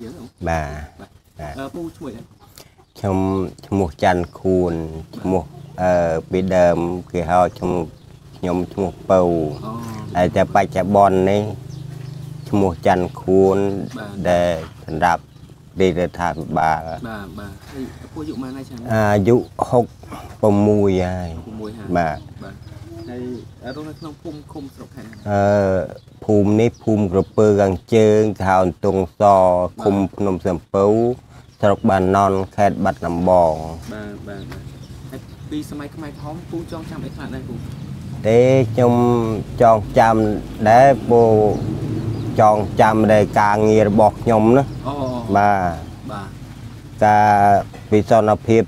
ទៀតអូបាទអឺពូឈ្មោះអីខ្ញុំឈ្មោះច័ន្ទខួនឈ្មោះអឺពីដើមគេហៅឈ្មោះខ្ញុំឈ្មោះពៅអូតែតែបច្ចុប្បន្ននេះឈ្មោះច័ន្ទខួនបាទដែលសម្រាប់រាជរដ្ឋាភិបាលបាទបាទហើយពូអាយុប៉ុន្មានហើយឆ្នាំអាយុ66ហើយ6ហើយបាទបាទ ហើយរស់នៅក្នុងភូមិឃុំស្រុកខេត្តអឺភូមិនេះភូមិក្រពើខាងជើងគេហៅអន្ទង់សឃុំភ្នំសំពៅស្រុកបានណន់ខេត្តបាត់ដំបងបាទបាទបាទហើយពីសម័យខ្មែរក្រហមពូចងចាំអីខ្លះដែរពូទេខ្ញុំចងចាំដែរពូចងចាំដែរការងាររបស់ខ្ញុំណាអូបាទបាទការពិសនភាព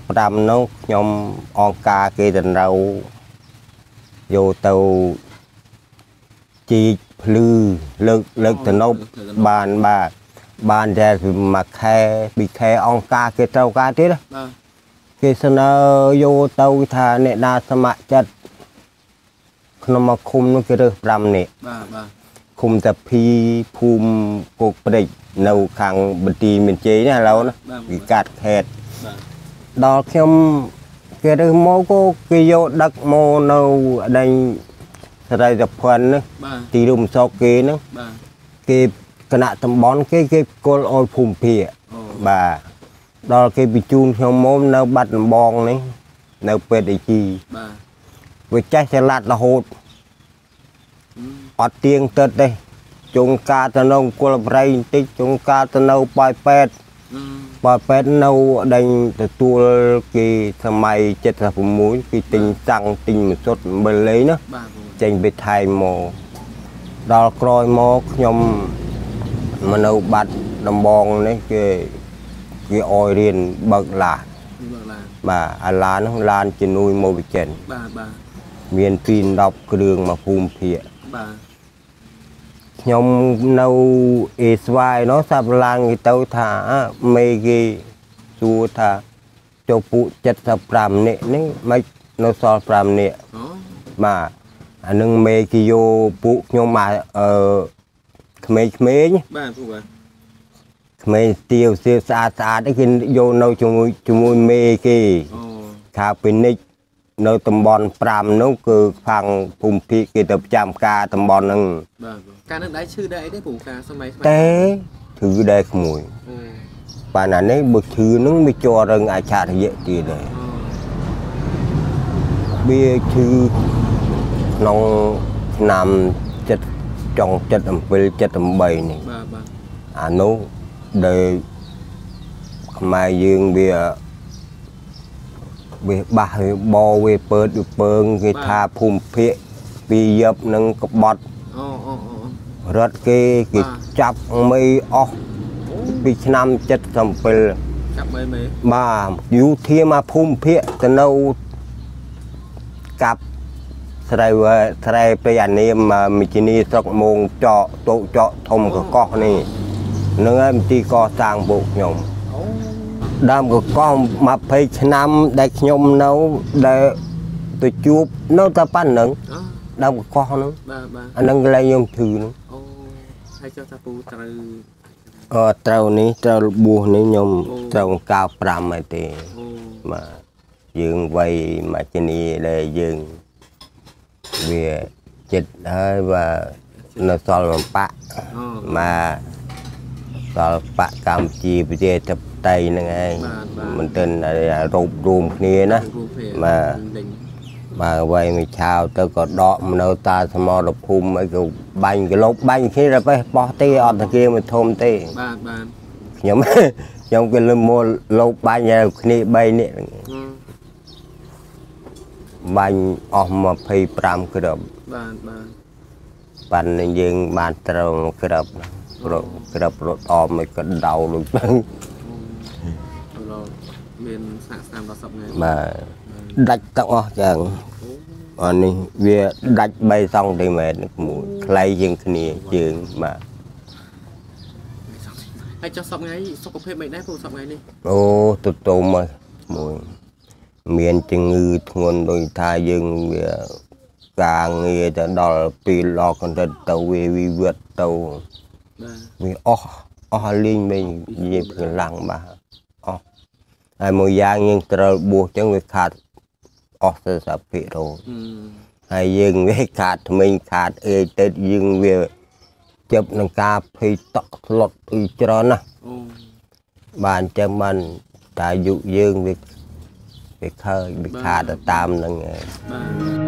75នោះខ្ញុំអង្គការគេតម្រូវ យកទៅជីកភ្លឺលើកលើកទំនប់បានបាទបានតែមួយខែពីរខែអង្គការគេត្រូវការទៀតណាបាទគេស្នើយកទៅថាអ្នកណាស្ម័គ្រចិត្តក្នុងមួយឃុំនោះគេរើស5នាក់បាទបាទឃុំតាភីភូមិគោកព្រិចនៅខាងបន្ទាយមានជ័យណាឥឡូវណាគេកាត់ខេតបាទដល់ខ្ញុំ គេរើសមកក៏គេយកដឹកមកនៅដេញស្រីតភ័ណ្ឌណាបាទទីរួមសោកគេហ្នឹងបាទគេគណៈតំបន់គេគេគល់ឲ្យភូមិភាគអូបាទដល់គេបញ្ជូនខ្ញុំមកនៅបាត់ដំបងនេះនៅពេទ្យអេជីបាទវាចេះចល័តរហូតអឺអត់ទៀងទឹកទេជងការទៅនៅគុលប្រៃបន្តិចជងការទៅនៅប៉ោយប៉ែតអឺ ប៉ោយប៉ែតនៅដេញទទួលគេសម័យ76គេទិញតាំងទិញមួយសុទ្ធអំបិលលេងណាបាទពូចេញពីថៃមកដល់ក្រោយមកខ្ញុំមកនៅបាត់ដំបងនេះគេគេអោយរៀនបើកឡាននេះបើឡានបាទអាឡានហ្នឹងឡានជំនួយមកវិចិនបាទបាទមានពី10គ្រឿងមកភូមិភាគបាទ ខ្ញុំនៅអេស្វាយនោះសាប់ឡើងគេទៅថាមេគេសួរថាចូលពួក75នាក់នេះមិននៅសល់5នាក់អូបាទអានឹងមេគេយកពួកខ្ញុំមកអឺក្មេងៗបាទពូបាទក្មេងស្ទាវស្ទាវស្អាតស្អាតហ្នឹងគេយកនៅជាមួយជាមួយមេគេអូខាងពីនិច នៅតំបន់5នោះគឺខាងភូមិភាគគេទៅប្រចាំការតំបន់ហ្នឹងបាទពូការនឹងដែរឈឺដែរអីទេពូការសម័យខ្មែរតែគឺដែរក្មួយអូបានអានេះបើឈឺហ្នឹងវាជាប់រឹងអច្ឆរិយៈទៀតដែរអូវាឈឺក្នុងឆ្នាំ7ចុង7 7 78នេះបាទបាទអានោះដែលខ្មែរយើងវា វាបាសវាបោវាពើតវាពើងគេថាភូមិភាគពីយប់នឹងក្បត់អូអូអូរត់គេគេចាប់មេអស់ពីឆ្នាំ77ចាប់មើលមើលបាទយូធាមកភូមិភាគទៅនៅកាប់ស្រីវ៉ែស្រីប្រយានាមមិជនីស្រុកមងចកតោចកធំកកោះនេះនឹងហើយមន្ទីរកសាងពួកខ្ញុំអូ ដើមកកោះ20ឆ្នាំដែលខ្ញុំនៅដែលទៅជួបនៅតែប៉ុណ្្នឹងអូដើមកកោះហ្នឹងបាទបាទអាហ្នឹងកន្លែងខ្ញុំធឺហ្នឹងអូហើយចុះថាពូត្រូវអឺត្រូវនេះត្រូវរបួសនេះខ្ញុំអូត្រូវ95ហើយទេអូបាទយើងវ័យមកជនីដែលយើងវាចិត្តហើយបាទនៅសល់បំបាក់អូមកសល់បកកម្ពុជាប្រជាធិប តេយ្យហ្នឹងឯងបាទបាទមិនទាន់ឲ្យរូបរួមគ្នាណាគ្រូភេទបាទដេញបាទវ័យមួយឆាវទៅក៏ដកមកនៅតាសមរភូមិអីក៏បាញ់ក្លុបបាញ់គ្នាទៅបេះបោះទេអត់តាគៀមួយធំទេបាទបាទខ្ញុំខ្ញុំក៏លឹមមកលោបបាញ់ឲ្យគ្នា3នាក់ហ្នឹងអឺបាញ់អស់25គ្រាប់បាទបាទប៉ាន់នឹងយើងបានត្រូវមួយគ្រាប់ព្រោះគ្រាប់រត់អមមិនក៏ដៅដូចហ្នឹង អូឡមានសាកស្នាមដល់សពថ្ងៃបាទដាច់ទាំងអស់ចឹងអូអានេះវាដាច់3សង់ទីម៉ែត្រនេះមួយខ្លីជាងគ្នាជើងបាទហើយចុះសពថ្ងៃសុខភាពមិនដែរពូសពថ្ងៃនេះអូទទុំហើយមួយ មានជំងឺធ្ងន់ដូចថាយើងវាការងារទៅដល់ពីរលកកន្តិតទៅវាវិវត្តទៅបាទវាអស់អអស់លីងវិញនិយាយពីខ្លាំងបាទអស់ ហើយមួយយ៉ាងយើងត្រូវបួសចឹងវាខាតអស់ទៅ30%ភាគរយអឺហើយយើងវាខាតថ្មិញខាតអីទៅយើងវាជប់នឹងការភ័យតក់ស្លុតអីច្រើនណាស់អូបានអញ្ចឹងបានតែអាយុយើងវាវាខើចវាខាតទៅតាមហ្នឹងឯងបាទ